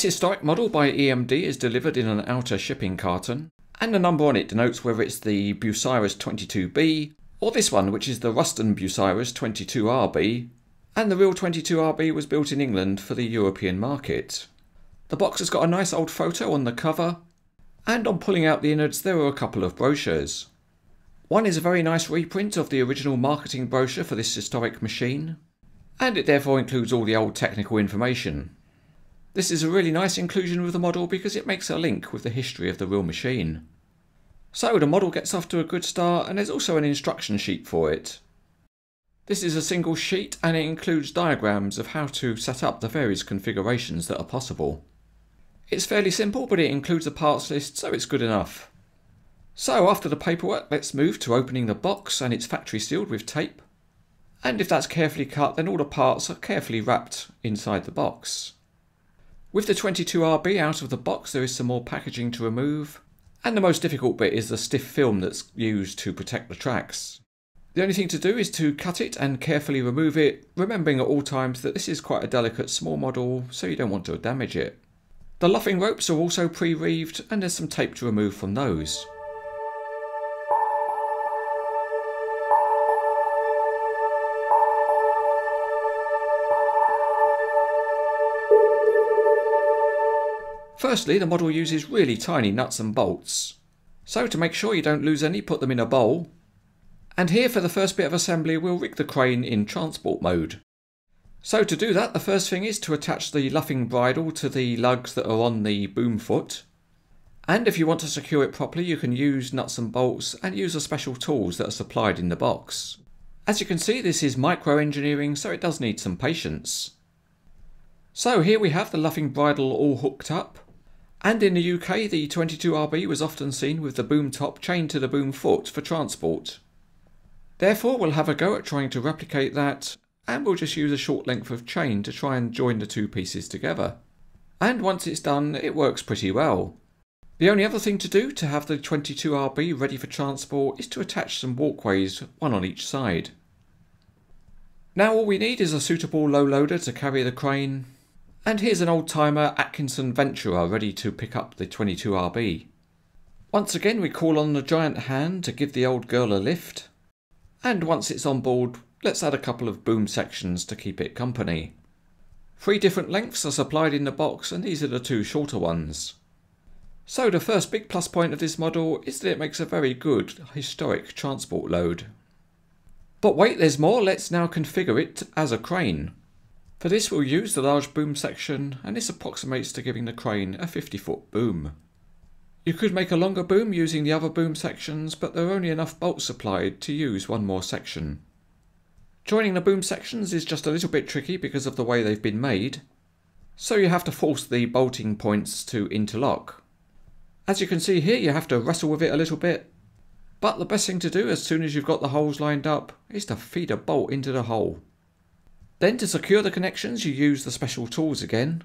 This historic model by EMD is delivered in an outer shipping carton, and the number on it denotes whether it's the Bucyrus 22B or this one, which is the Ruston Bucyrus 22RB, and the real 22RB was built in England for the European market. The box has got a nice old photo on the cover, and on pulling out the innards there are a couple of brochures. One is a very nice reprint of the original marketing brochure for this historic machine, and it therefore includes all the old technical information. This is a really nice inclusion with the model because it makes a link with the history of the real machine. So the model gets off to a good start and there's also an instruction sheet for it. This is a single sheet and it includes diagrams of how to set up the various configurations that are possible. It's fairly simple but it includes a parts list so it's good enough. So after the paperwork, let's move to opening the box and it's factory sealed with tape. And if that's carefully cut, then all the parts are carefully wrapped inside the box. With the 22RB out of the box, there is some more packaging to remove. And the most difficult bit is the stiff film that's used to protect the tracks. The only thing to do is to cut it and carefully remove it, remembering at all times that this is quite a delicate small model, so you don't want to damage it. The luffing ropes are also pre-reeved and there's some tape to remove from those. Firstly, the model uses really tiny nuts and bolts. So to make sure you don't lose any, put them in a bowl. And here for the first bit of assembly, we'll rig the crane in transport mode. So to do that, the first thing is to attach the luffing bridle to the lugs that are on the boom foot. And if you want to secure it properly, you can use nuts and bolts and use the special tools that are supplied in the box. As you can see, this is micro engineering, so it does need some patience. So here we have the luffing bridle all hooked up. And in the UK, the 22RB was often seen with the boom top chained to the boom foot for transport. Therefore, we'll have a go at trying to replicate that, and we'll just use a short length of chain to try and join the two pieces together. And once it's done, it works pretty well. The only other thing to do to have the 22RB ready for transport is to attach some walkways, one on each side. Now all we need is a suitable low loader to carry the crane, and here's an old timer Atkinson Venturer ready to pick up the 22RB. Once again we call on the giant hand to give the old girl a lift. And once it's on board, let's add a couple of boom sections to keep it company. Three different lengths are supplied in the box and these are the two shorter ones. So the first big plus point of this model is that it makes a very good historic transport load. But wait, there's more, let's now configure it as a crane. For this we'll use the large boom section and this approximates to giving the crane a 50 foot boom. You could make a longer boom using the other boom sections but there are only enough bolts supplied to use one more section. Joining the boom sections is just a little bit tricky because of the way they've been made, so you have to force the bolting points to interlock. As you can see here you have to wrestle with it a little bit, but the best thing to do as soon as you've got the holes lined up is to feed a bolt into the hole. Then to secure the connections you use the special tools again.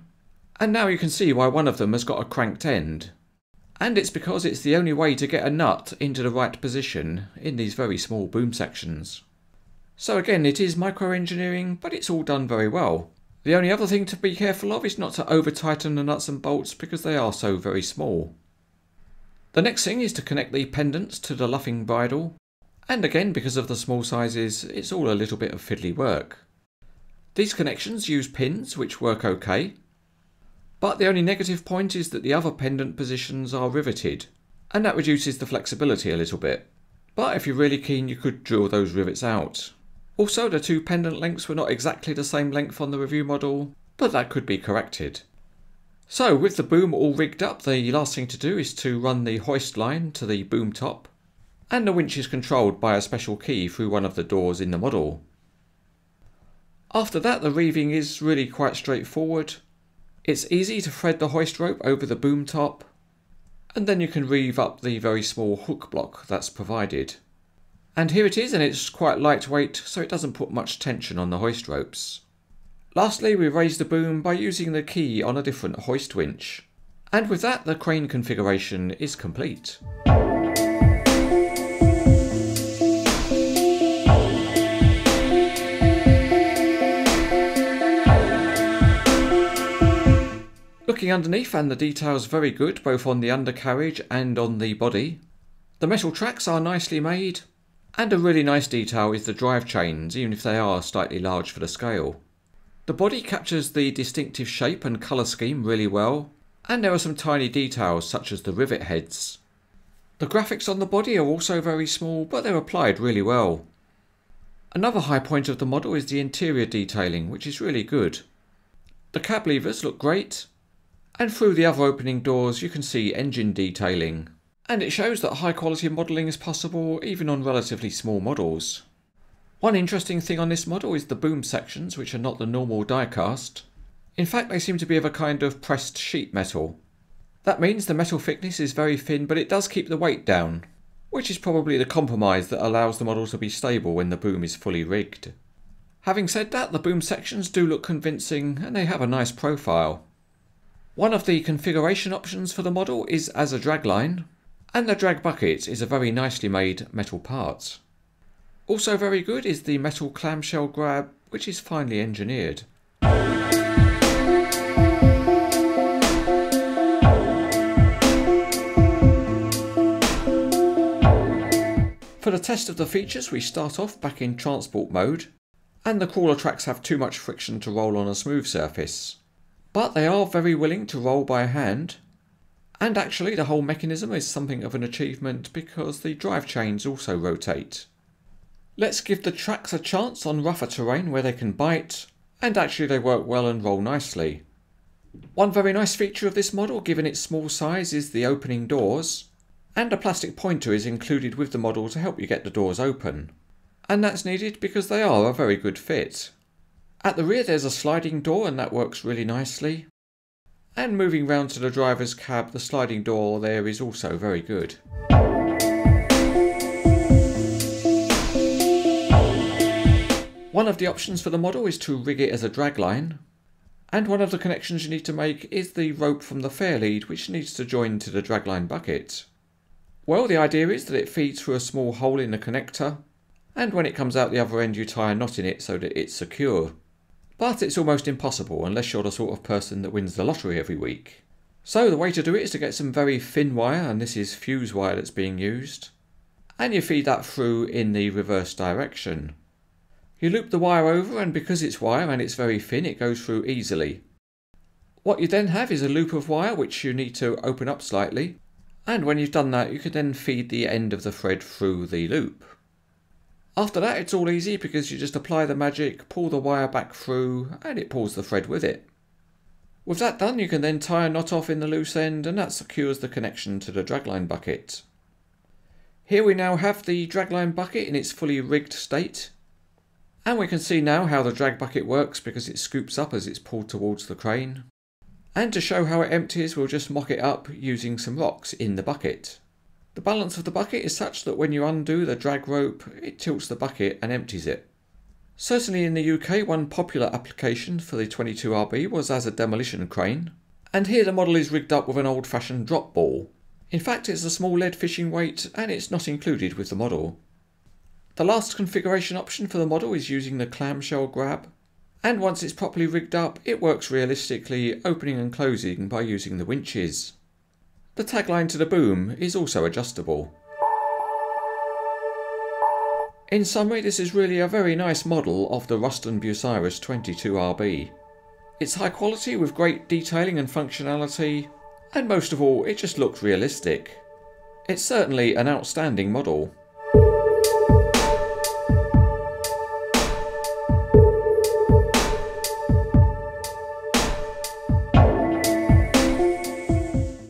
And now you can see why one of them has got a cranked end. And it's because it's the only way to get a nut into the right position in these very small boom sections. So again, it is micro-engineering, but it's all done very well. The only other thing to be careful of is not to over-tighten the nuts and bolts because they are so very small. The next thing is to connect the pendants to the luffing bridle. And again, because of the small sizes, it's all a little bit of fiddly work. These connections use pins which work okay, but the only negative point is that the other pendant positions are riveted, and that reduces the flexibility a little bit. But if you're really keen you could drill those rivets out. Also the two pendant lengths were not exactly the same length on the review model, but that could be corrected. So with the boom all rigged up, the last thing to do is to run the hoist line to the boom top, and the winch is controlled by a special key through one of the doors in the model. After that the reeving is really quite straightforward. It's easy to thread the hoist rope over the boom top and then you can reeve up the very small hook block that's provided. And here it is and it's quite lightweight so it doesn't put much tension on the hoist ropes. Lastly we raise the boom by using the key on a different hoist winch. And with that the crane configuration is complete. Looking underneath and the details very good both on the undercarriage and on the body. The metal tracks are nicely made and a really nice detail is the drive chains even if they are slightly large for the scale. The body captures the distinctive shape and colour scheme really well and there are some tiny details such as the rivet heads. The graphics on the body are also very small but they're applied really well. Another high point of the model is the interior detailing which is really good. The cab levers look great and through the other opening doors you can see engine detailing. And it shows that high quality modelling is possible even on relatively small models. One interesting thing on this model is the boom sections which are not the normal diecast. In fact they seem to be of a kind of pressed sheet metal. That means the metal thickness is very thin but it does keep the weight down, which is probably the compromise that allows the model to be stable when the boom is fully rigged. Having said that, the boom sections do look convincing and they have a nice profile. One of the configuration options for the model is as a dragline, and the drag bucket is a very nicely made metal part. Also very good is the metal clamshell grab, which is finely engineered. For the test of the features we start off back in transport mode, and the crawler tracks have too much friction to roll on a smooth surface. But they are very willing to roll by hand. And actually the whole mechanism is something of an achievement because the drive chains also rotate. Let's give the tracks a chance on rougher terrain where they can bite, and actually they work well and roll nicely. One very nice feature of this model given its small size is the opening doors, and a plastic pointer is included with the model to help you get the doors open. And that's needed because they are a very good fit. At the rear there's a sliding door and that works really nicely. And moving round to the driver's cab, the sliding door there is also very good. One of the options for the model is to rig it as a dragline. And one of the connections you need to make is the rope from the fairlead which needs to join to the dragline bucket. Well, the idea is that it feeds through a small hole in the connector, and when it comes out the other end you tie a knot in it so that it's secure. But it's almost impossible unless you're the sort of person that wins the lottery every week. So the way to do it is to get some very thin wire, and this is fuse wire that's being used, and you feed that through in the reverse direction. You loop the wire over and because it's wire and it's very thin it goes through easily. What you then have is a loop of wire which you need to open up slightly and when you've done that you can then feed the end of the thread through the loop. After that it's all easy because you just apply the magic, pull the wire back through and it pulls the thread with it. With that done you can then tie a knot off in the loose end and that secures the connection to the dragline bucket. Here we now have the dragline bucket in its fully rigged state. And we can see now how the drag bucket works because it scoops up as it's pulled towards the crane. And to show how it empties we'll just mock it up using some rocks in the bucket. The balance of the bucket is such that when you undo the drag rope, it tilts the bucket and empties it. Certainly in the UK, one popular application for the 22RB was as a demolition crane, and here the model is rigged up with an old-fashioned drop ball. In fact, it's a small lead fishing weight and it's not included with the model. The last configuration option for the model is using the clamshell grab, and once it's properly rigged up, it works realistically, opening and closing by using the winches. The tagline to the boom is also adjustable. In summary, this is really a very nice model of the Ruston Bucyrus 22RB. It's high quality with great detailing and functionality, and most of all, it just looks realistic. It's certainly an outstanding model.